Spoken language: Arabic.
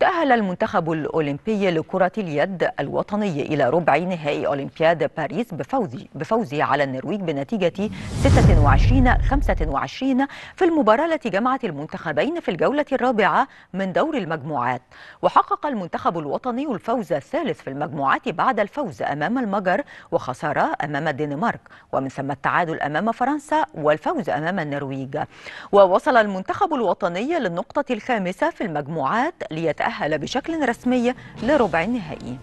تأهل المنتخب الأولمبي لكرة اليد الوطني إلى ربع نهائي أولمبياد باريس بفوز بفوزه على النرويج بنتيجة 26 25 في المباراة التي جمعت المنتخبين في الجولة الرابعة من دور المجموعات. وحقق المنتخب الوطني الفوز الثالث في المجموعات بعد الفوز أمام المجر وخسارة أمام الدنمارك. ومن ثم التعادل أمام فرنسا والفوز أمام النرويج. ووصل المنتخب الوطني للنقطة الخامسة في المجموعات ليتأهل بشكل رسمي لربع النهائي.